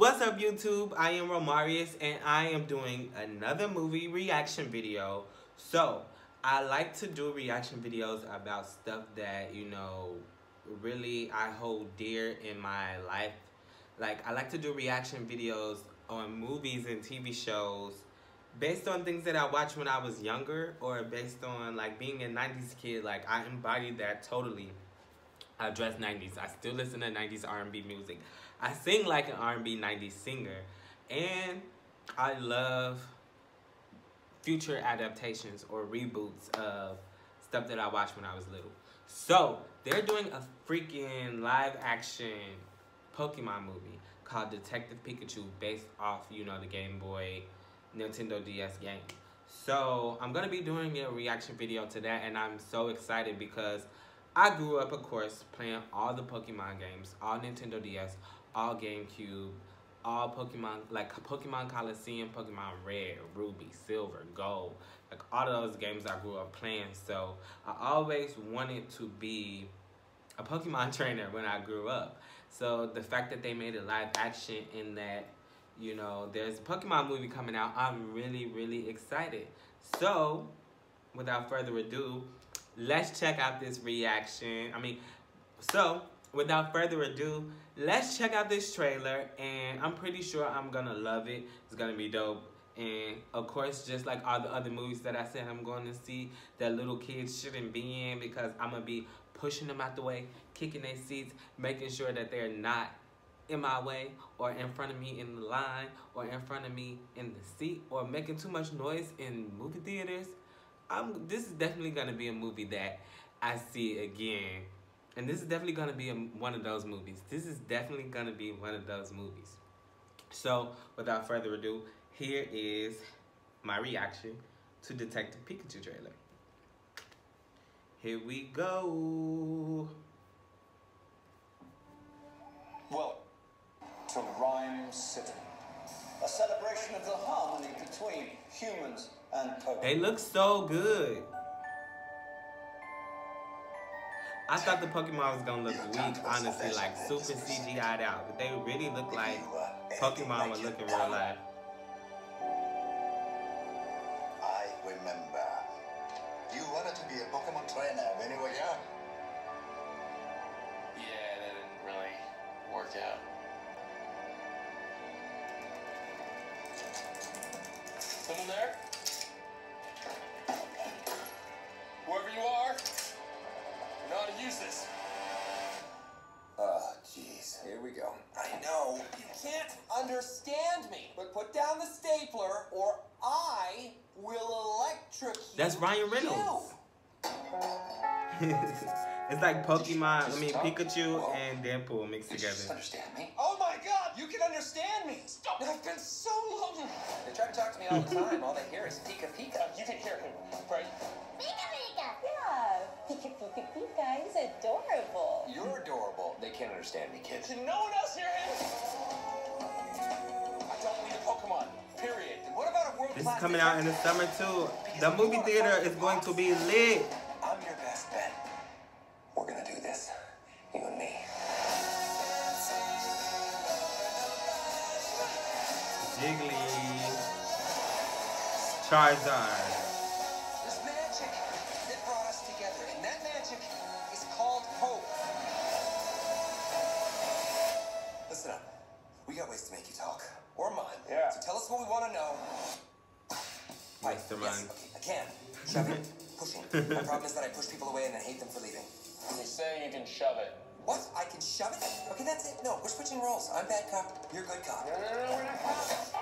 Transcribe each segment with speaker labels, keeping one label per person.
Speaker 1: What's up YouTube? I am Romarius and I am doing another movie reaction video. So, I like to do reaction videos about stuff that, you know, really I hold dear in my life. Like, I like to do reaction videos on movies and TV shows based on things that I watched when I was younger or based on, like, being a 90s kid. Like, I embodied that totally. I dress 90s. I still listen to 90s R&B music. I sing like an R&B 90s singer. And I love future adaptations or reboots of stuff that I watched when I was little. So, they're doing a freaking live action Pokemon movie called Detective Pikachu based off, you know, the Game Boy Nintendo DS game. So, I'm going to be doing a reaction video to that and I'm so excited because I grew up, of course, playing all the Pokemon games, all Nintendo DS, all GameCube, all Pokemon, like Pokemon Colosseum, Pokemon Red, Ruby, Silver, Gold, like all of those games I grew up playing. So I always wanted to be a Pokemon trainer when I grew up. So the fact that they made a live action in that, you know, there's a Pokemon movie coming out, I'm really, really excited. So, without further ado, let's check out this reaction. I mean, so without further ado, let's check out this trailer and I'm pretty sure I'm gonna love it. It's gonna be dope. And of course, just like all the other movies that I said I'm going to see that little kids shouldn't be in because I'm gonna be pushing them out the way, kicking their seats, making sure that they're not in my way or in front of me in the line or in front of me in the seat or making too much noise in movie theaters. I'm, this is definitely gonna be a movie that I see again and this is definitely to be a, one of those movies. This is definitely to be one of those movies. So, without further ado, here is my reaction to Detective Pikachu trailer. Here we go.
Speaker 2: Well, to Ryme City. A celebration of the harmony between humans and Pokemon.
Speaker 1: They look so good. I thought the Pokemon was gonna look weak, honestly, like super CGI'd out, but they really look like uh, Pokemon would look in real life.
Speaker 3: I remember. You wanted to be a Pokemon trainer when you were young.
Speaker 4: Yeah, that didn't really work out.
Speaker 2: Understand me, but put down the stapler or I will electrocute you.
Speaker 1: That's Ryan Reynolds. it's like Pokemon, I mean Pikachu and Deadpool mixed
Speaker 3: Did you just
Speaker 1: together.
Speaker 3: understand me?
Speaker 2: Oh my god, you can understand me! Stop! I've been so long. They try to talk to me all the time. All they hear is Pika Pika.
Speaker 4: You can hear him, right?
Speaker 5: Pika Pika! Yeah, Pika Pika Pika is adorable.
Speaker 2: You're adorable. They can't understand me, kids.
Speaker 4: Can no one else hear him? Pokemon. Period.
Speaker 2: What about a world
Speaker 1: This is coming out in the summer too. The movie theater is going to be lit.
Speaker 2: I'm your best bet. We're gonna do this. You and me.
Speaker 1: Jiggly. Charizard.
Speaker 2: Want to know. Right, Yes, okay, I can. Shoving, pushing. My problem is that I push people away and then hate them for leaving.
Speaker 4: You're saying you can shove it.
Speaker 2: What? I can shove it? Okay, that's it. No, we're switching roles. I'm bad cop. You're good cop.
Speaker 4: No, no, no, no, we're not cops.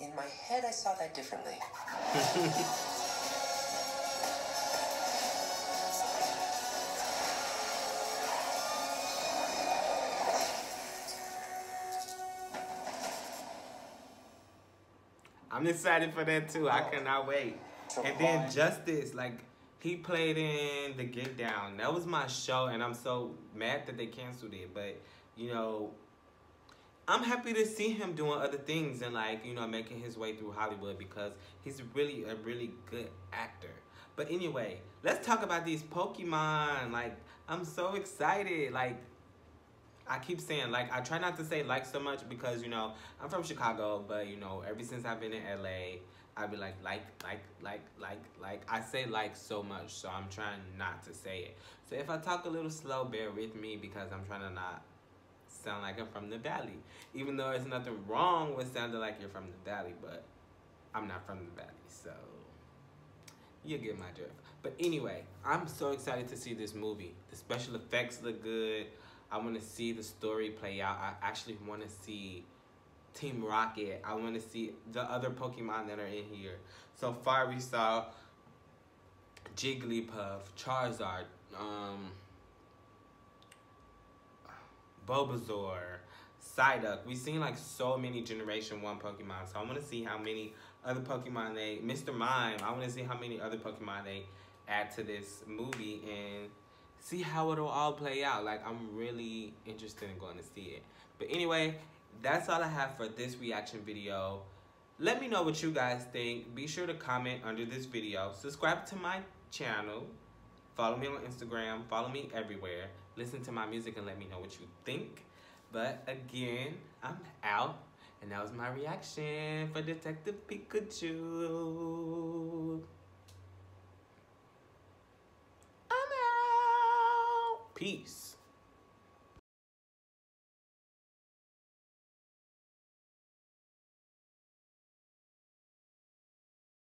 Speaker 2: In my head, I saw that differently.
Speaker 1: I'm excited for that too. I cannot wait. And then Justice, like he played in the Get Down. That was my show, and I'm so mad that they canceled it. But you know, I'm happy to see him doing other things and like you know making his way through Hollywood because he's really a really good actor. But anyway, let's talk about these Pokemon. Like I'm so excited. Like I keep saying like I try not to say like so much because you know I'm from Chicago, but you know ever since I've been in LA, I be like like like like like like I say like so much, so I'm trying not to say it. So if I talk a little slow, bear with me because I'm trying to not sound like I'm from the valley. Even though there's nothing wrong with sounding like you're from the valley, but I'm not from the valley, so you get my drift. But anyway, I'm so excited to see this movie. The special effects look good. I want to see the story play out. I actually want to see Team Rocket. I want to see the other Pokemon that are in here. So far, we saw Jigglypuff, Charizard, um, Bulbasaur, Psyduck. We've seen like so many Generation 1 Pokemon. So I want to see how many other Pokemon they... Mr. Mime, I want to see how many other Pokemon they add to this movie and see how it'll all play out. Like, I'm really interested in going to see it. But anyway, that's all I have for this reaction video. Let me know what you guys think. Be sure to comment under this video. Subscribe to my channel. Follow me on Instagram. Follow me everywhere. Listen to my music and let me know what you think. But again, I'm out. And that was my reaction for Detective Pikachu. Peace.